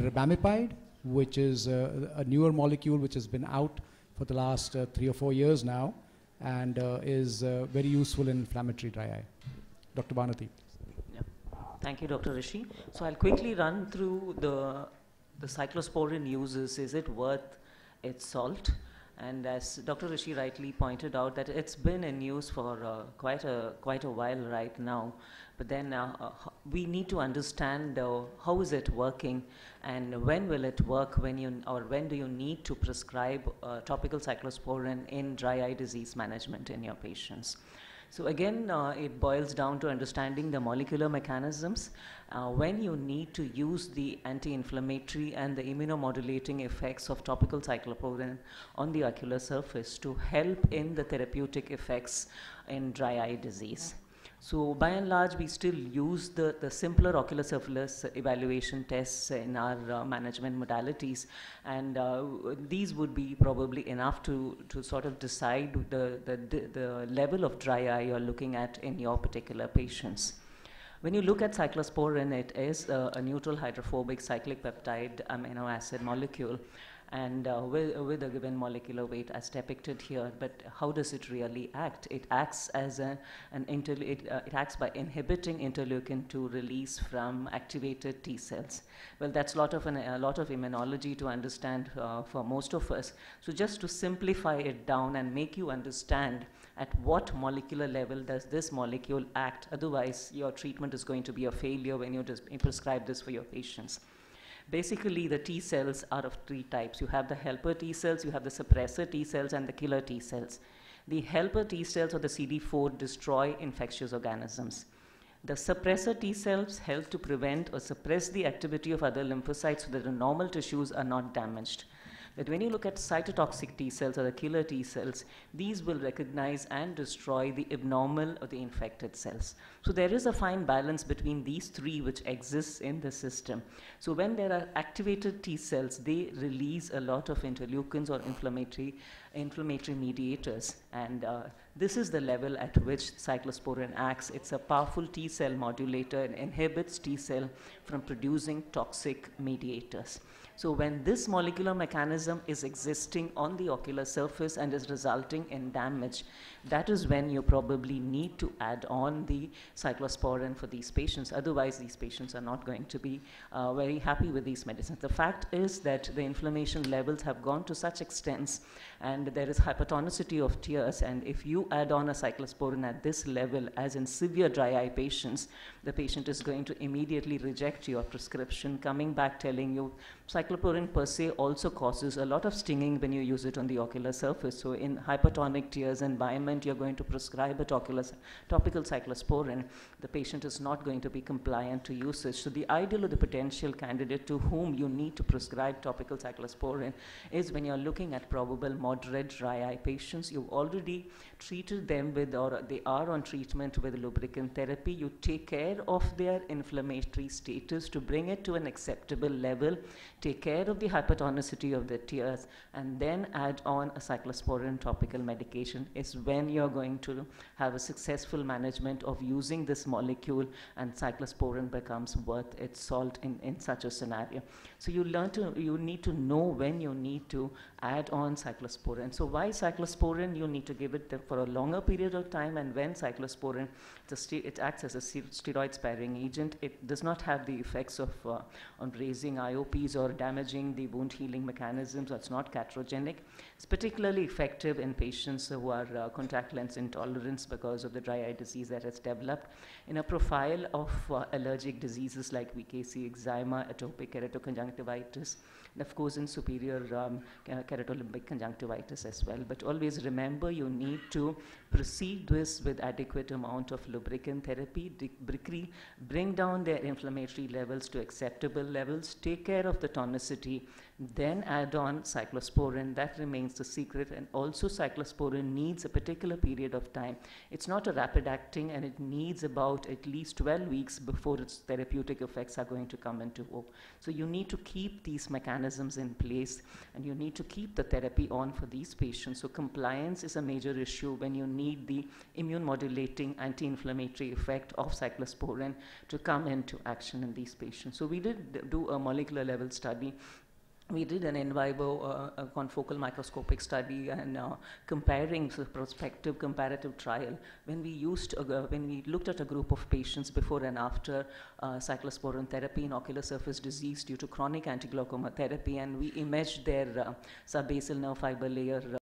rebamipide, which is uh, a newer molecule which has been out for the last uh, three or four years now and uh, is uh, very useful in inflammatory dry eye. Dr. Vanathi. Yeah. Thank you, Dr. Rishi. So I'll quickly run through the, the cyclosporin uses. Is it worth its salt? And as Dr. Rishi rightly pointed out, that it's been in use for uh, quite a quite a while right now. But then uh, uh, we need to understand uh, how is it working, and when will it work? When you or when do you need to prescribe uh, topical cyclosporin in dry eye disease management in your patients? So again, uh, it boils down to understanding the molecular mechanisms. Uh, when you need to use the anti-inflammatory and the immunomodulating effects of topical cyclosporin on the ocular surface to help in the therapeutic effects in dry eye disease. So by and large, we still use the, the simpler ocular surface evaluation tests in our uh, management modalities. And uh, these would be probably enough to, to sort of decide the, the, the level of dry eye you're looking at in your particular patients. When you look at cyclosporin, it is a neutral hydrophobic cyclic peptide amino acid molecule and uh, with, with a given molecular weight as depicted here. But how does it really act? It acts as a, an it, uh, it acts by inhibiting interleukin 2 release from activated T cells. Well, that's a lot of an, a lot of immunology to understand uh, for most of us. So just to simplify it down and make you understand at what molecular level does this molecule act. Otherwise, your treatment is going to be a failure when you just prescribe this for your patients. Basically, the T cells are of three types. You have the helper T cells, you have the suppressor T cells, and the killer T cells. The helper T cells or the CD4 destroy infectious organisms. The suppressor T cells help to prevent or suppress the activity of other lymphocytes so that the normal tissues are not damaged that when you look at cytotoxic T cells or the killer T cells, these will recognize and destroy the abnormal or the infected cells. So there is a fine balance between these three which exists in the system. So when there are activated T cells, they release a lot of interleukins or inflammatory inflammatory mediators and uh, this is the level at which cyclosporin acts. It's a powerful T cell modulator and inhibits T cell from producing toxic mediators. So when this molecular mechanism is existing on the ocular surface and is resulting in damage, that is when you probably need to add on the cyclosporin for these patients. Otherwise, these patients are not going to be uh, very happy with these medicines. The fact is that the inflammation levels have gone to such extents and there is hypertonicity of tears. And if you add on a cyclosporin at this level, as in severe dry eye patients, the patient is going to immediately reject your prescription, coming back telling you cyclosporin per se also causes a lot of stinging when you use it on the ocular surface. So in hypertonic tears environment, you're going to prescribe a topical, topical cyclosporin. The patient is not going to be compliant to usage. So the ideal or the potential candidate to whom you need to prescribe topical cyclosporin is when you're looking at probable moderate dry eye patients. You've already treated them with or they are on treatment with lubricant therapy. You take care of their inflammatory status to bring it to an acceptable level take care of the hypertonicity of the tears, and then add on a cyclosporin topical medication is when you're going to have a successful management of using this molecule and cyclosporin becomes worth its salt in, in such a scenario. So you learn to, you need to know when you need to add on cyclosporin. So why cyclosporin? You need to give it for a longer period of time and when cyclosporin, it acts as a steroid sparing agent. It does not have the effects of uh, on raising IOPs or damaging the wound healing mechanisms. So it's not iatrogenic. It's particularly effective in patients who are uh, contact lens intolerant because of the dry eye disease that has developed. In a profile of uh, allergic diseases like VKC, eczema, atopic keratoconjunctivitis, and of course in superior um, keratolimbic conjunctivitis as well. But always remember you need to proceed this with adequate amount of lubricant therapy, bring down their inflammatory levels to acceptable levels, take care of the tonicity, then add on cyclosporin. That remains the secret. And also cyclosporin needs a particular period of time. It's not a rapid acting and it needs about at least 12 weeks before its therapeutic effects are going to come into vogue. So you need to keep these mechanisms in place and you need to keep the therapy on for these patients. So compliance is a major issue when you need the immune modulating anti-inflammatory effect of cyclosporin to come into action in these patients. So we did do a molecular level study. We did an in vivo uh, a confocal microscopic study and uh, comparing the prospective comparative trial. When we used, uh, when we looked at a group of patients before and after uh, cyclosporin therapy in ocular surface disease due to chronic antiglaucoma therapy, and we imaged their uh, subbasal nerve fiber layer